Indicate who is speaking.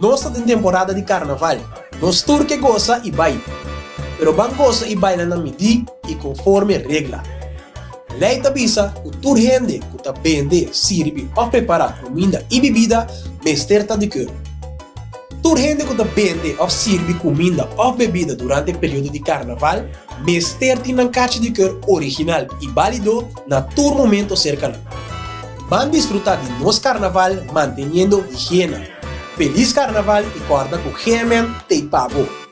Speaker 1: estamos em temporada de carnaval. Nós tour que goza e vai. Pero van goza e baila na medida e conforme regra. Lei avisa o tour gente que tá vende, sirve ou preparar comida e bebida mesterta de cor. Tour gente que tá vende ou sirve comida ou bebida durante o período de carnaval, mesterta na caixa de cor original e válido na tour momento cercano. Van disfrutar de nosso carnaval mantendo higiene. Feliz carnaval e guarda com Gemen Teipago.